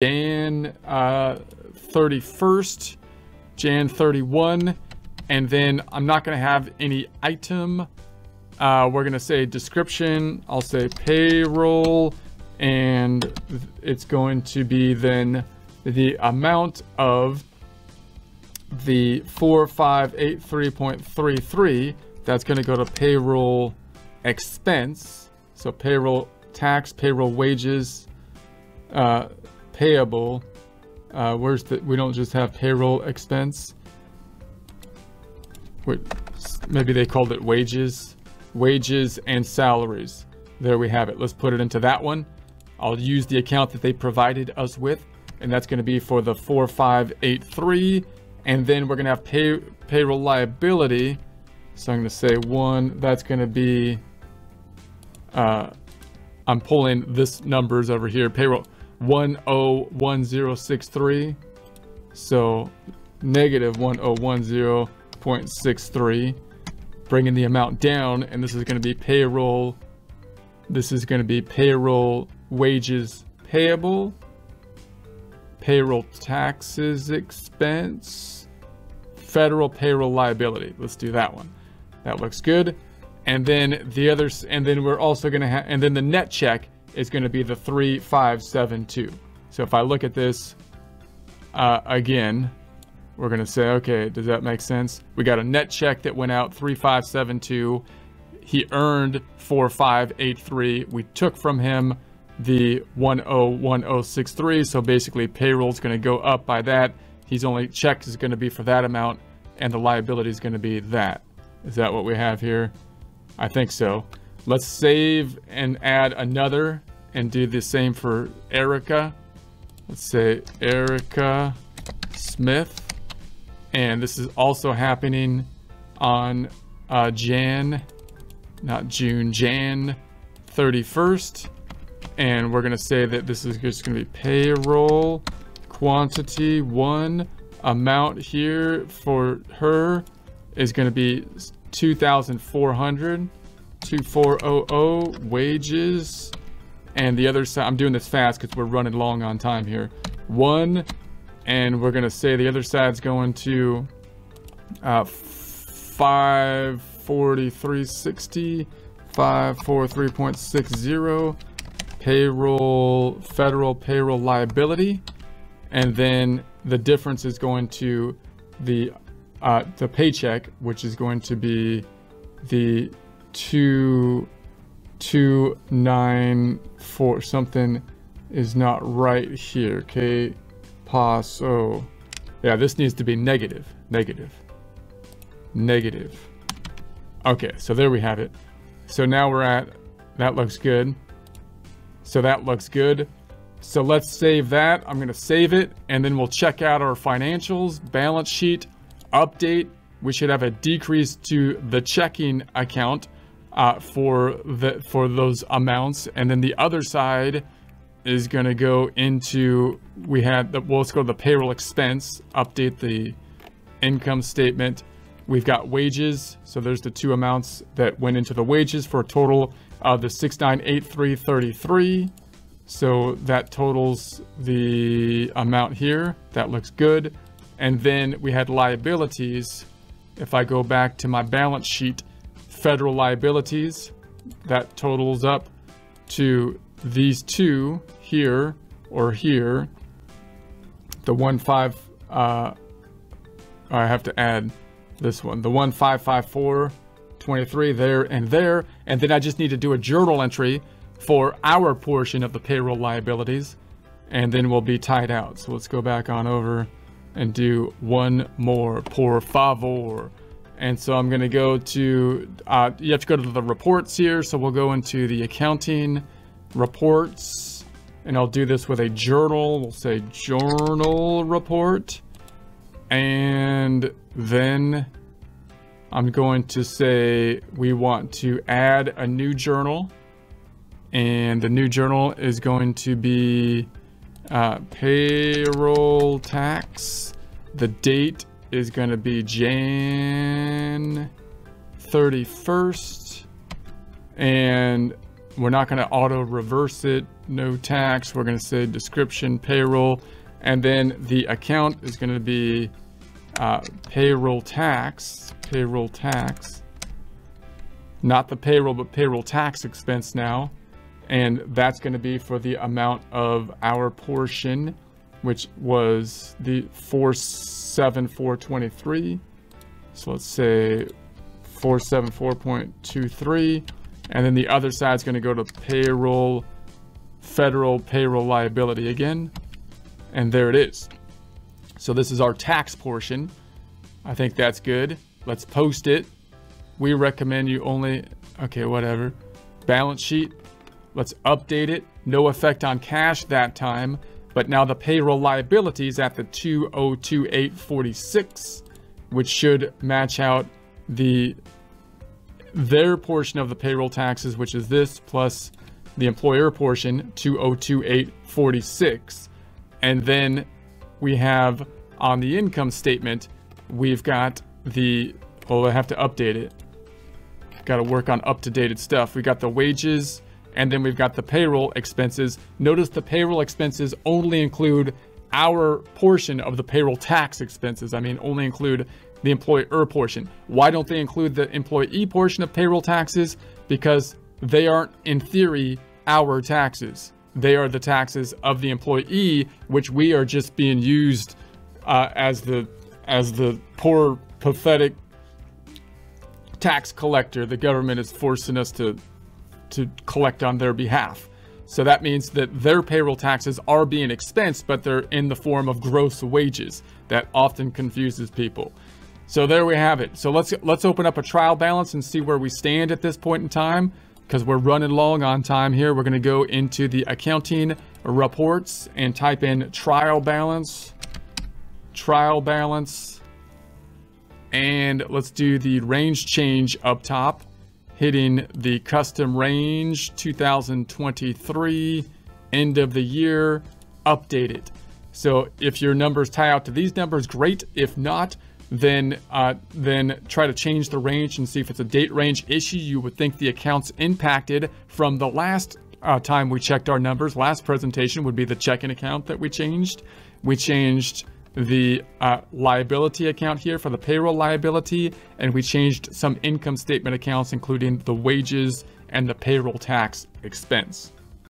Jan uh, 31st, Jan 31, and then I'm not going to have any item. Uh, we're going to say description. I'll say payroll, and it's going to be then the amount of the 4583.33. That's going to go to payroll expense. So payroll tax, payroll wages, uh, payable. Uh, where's the, we don't just have payroll expense. Wait, maybe they called it wages, wages and salaries. There we have it. Let's put it into that one. I'll use the account that they provided us with, and that's going to be for the 4583. And then we're going to have pay, payroll liability. So I'm going to say one, that's going to be, uh, I'm pulling this numbers over here, payroll 101063. So negative 1010.63, bringing the amount down. And this is going to be payroll. This is going to be payroll wages payable, payroll taxes expense, federal payroll liability. Let's do that one. That looks good. And then the others, and then we're also going to have, and then the net check is going to be the 3572. So if I look at this uh, again, we're going to say, okay, does that make sense? We got a net check that went out 3572. He earned 4583. We took from him the 101063. So basically payroll is going to go up by that. He's only check is going to be for that amount and the liability is going to be that. Is that what we have here? I think so. Let's save and add another and do the same for Erica. Let's say Erica Smith. And this is also happening on uh, Jan, not June, Jan 31st. And we're to say that this is just to be payroll quantity one amount here for her is to be 2,400. 2400 wages. And the other side i'm doing this fast because we're running long on time here. One and we're gonna say the other side's going to uh 54360 543.60 payroll federal payroll liability. And then the difference is going to the uh the paycheck which is going to be the two two nine four something is not right here okay pass oh yeah this needs to be negative negative negative. Okay so there we have it. So now we're at that looks good. So that looks good. So let's save that. I'm going to save it and then we'll check out our financials balance sheet update. We should have a decrease to the checking account uh, for the for those amounts, and then the other side is going to go into we had the well, let's go to the payroll expense, update the income statement. We've got wages, so there's the two amounts that went into the wages for a total of the 698333. So that totals the amount here. That looks good. And then we had liabilities. If I go back to my balance sheet, federal liabilities. That totals up to these two here or here. The one five, uh, I have to add this one, the one five five four 23 there and there. And then I just need to do a journal entry for our portion of the payroll liabilities and then we'll be tied out. So let's go back on over and do one more, por favor. And so I'm going to go to, uh, you have to go to the reports here. So we'll go into the accounting reports and I'll do this with a journal. We'll say journal report. And then I'm going to say we want to add a new journal. And the new journal is going to be uh, payroll tax. The date is going to be Jan 31st. And we're not going to auto reverse it no tax. We're going to say description payroll. And then the account is going to be uh, payroll tax, payroll tax, not the payroll, but payroll tax expense now. And that's going to be for the amount of our portion, which was the 47423. So let's say 474.23. And then the other side is going to go to payroll, federal payroll liability again. And there it is. So this is our tax portion. I think that's good. Let's post it. We recommend you only, okay, whatever. Balance sheet. Let's update it. No effect on cash that time. But now the payroll liabilities at the 202846, which should match out the their portion of the payroll taxes, which is this plus the employer portion, 202846. And then we have on the income statement, we've got the, well, I have to update it. Got to work on up-to-dated stuff. We got the wages, and then we've got the payroll expenses. Notice the payroll expenses only include our portion of the payroll tax expenses. I mean, only include the employer portion. Why don't they include the employee portion of payroll taxes? Because they aren't, in theory, our taxes. They are the taxes of the employee, which we are just being used uh, as the as the poor, pathetic tax collector. The government is forcing us to to collect on their behalf. So that means that their payroll taxes are being expensed, but they're in the form of gross wages. That often confuses people. So there we have it. So let's let's open up a trial balance and see where we stand at this point in time because we're running long on time here. We're going to go into the accounting reports and type in trial balance, trial balance, and let's do the range change up top, hitting the custom range 2023, end of the year, update it. So if your numbers tie out to these numbers, great. If not, then uh, then try to change the range and see if it's a date range issue. You would think the accounts impacted from the last uh, time we checked our numbers. Last presentation would be the checking account that we changed. We changed the uh, liability account here for the payroll liability, and we changed some income statement accounts, including the wages and the payroll tax expense.